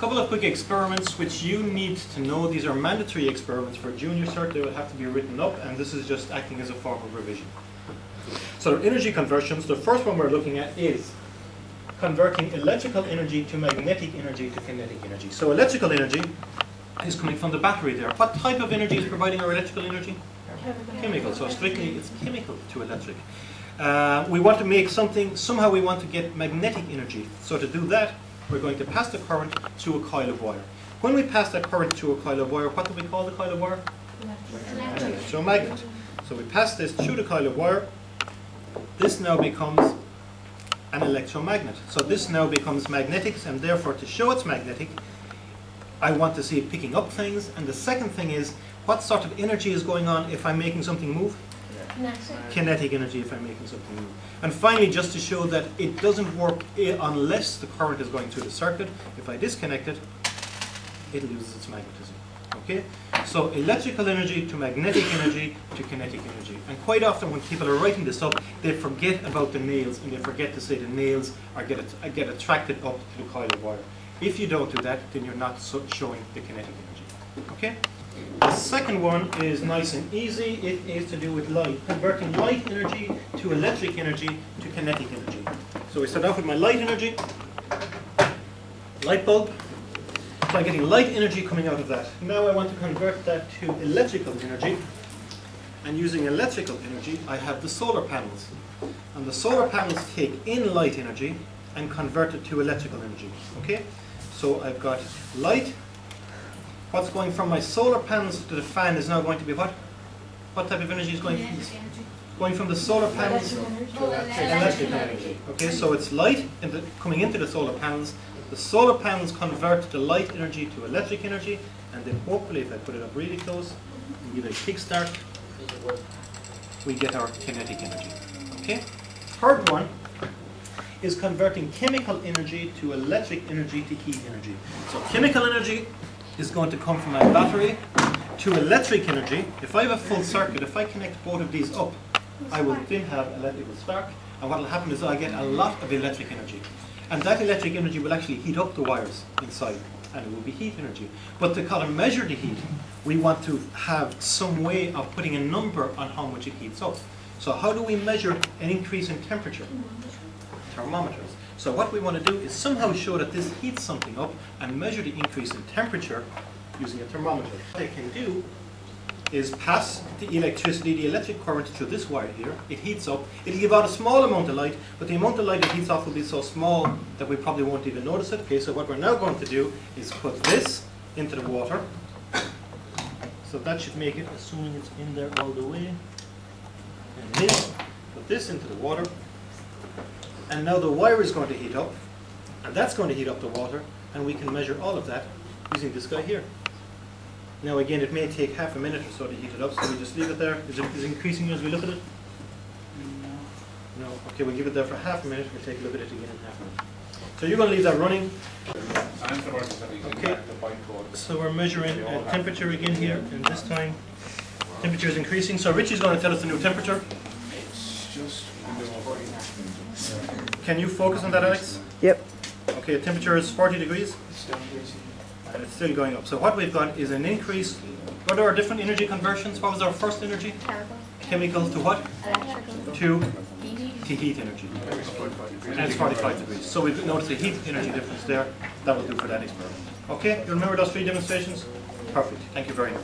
couple of quick experiments which you need to know. These are mandatory experiments for junior cert. They will have to be written up, and this is just acting as a form of revision. So energy conversions, the first one we're looking at is converting electrical energy to magnetic energy to kinetic energy. So electrical energy is coming from the battery there. What type of energy is providing our electrical energy? Chemical. So strictly it's chemical to electric. Uh, we want to make something, somehow we want to get magnetic energy. So to do that, we're going to pass the current to a coil of wire. When we pass that current to a coil of wire, what do we call the coil of wire? An electromagnet. So we pass this through the coil of wire. This now becomes an electromagnet. So this now becomes magnetic, and therefore to show it's magnetic, I want to see it picking up things. And the second thing is, what sort of energy is going on if I'm making something move? Kinetic energy if I'm making something move. And finally, just to show that it doesn't work unless the current is going through the circuit. If I disconnect it, it loses its magnetism. Okay? So electrical energy to magnetic energy to kinetic energy. And quite often when people are writing this up, they forget about the nails and they forget to say the nails are get, at- get attracted up to the coil of wire. If you don't do that, then you're not so showing the kinetic energy. Okay? The second one is nice and easy. It is to do with light, converting light energy to electric energy to kinetic energy. So we start off with my light energy, light bulb. So I'm getting light energy coming out of that. Now I want to convert that to electrical energy. And using electrical energy, I have the solar panels. And the solar panels take in light energy and convert it to electrical energy. Okay? So I've got light. What's going from my solar panels to the fan is now going to be what? What type of energy is going from this? Going from the solar panels to electric energy. Okay, so it's light in the, coming into the solar panels. The solar panels convert the light energy to electric energy, and then hopefully, if I put it up really close and give it a kickstart, we get our kinetic energy. Okay. Third one is converting chemical energy to electric energy to heat energy. So chemical energy is going to come from my battery to electric energy. If I have a full circuit, if I connect both of these up, I will then have electrical spark, and what will happen is I get a lot of electric energy. And that electric energy will actually heat up the wires inside, and it will be heat energy. But to kind of measure the heat, we want to have some way of putting a number on how much it heats up. So how do we measure an increase in temperature? Thermometers. So what we want to do is somehow show that this heats something up and measure the increase in temperature using a thermometer. What I can do is pass the electricity, the electric current through this wire here. It heats up. It'll give out a small amount of light, but the amount of light it heats off will be so small that we probably won't even notice it. Okay, so what we're now going to do is put this into the water. So that should make it, assuming it's in there all the way. And this, put this into the water. And now the wire is going to heat up, and that's going to heat up the water, and we can measure all of that using this guy here. Now again, it may take half a minute or so to heat it up, so we just leave it there. Is it is it increasing as we look at it? No. No. Okay, we'll give it there for half a minute, we'll take a look at it again in half a minute. So you're going to leave that running. Okay. So we're measuring uh, temperature again here, and this time temperature is increasing. So Richie's going to tell us the new temperature. It's just Can you focus on that, Alex? Yep. Okay, the temperature is 40 degrees, and it's still going up. So what we've got is an increase. What are our different energy conversions? What was our first energy? Chemical Chemical to what? Electrical. To, to heat energy. And it's 45 degrees. So we've noticed a heat energy difference there. That will do for that experiment. Okay, you remember those three demonstrations? Perfect. Thank you very much.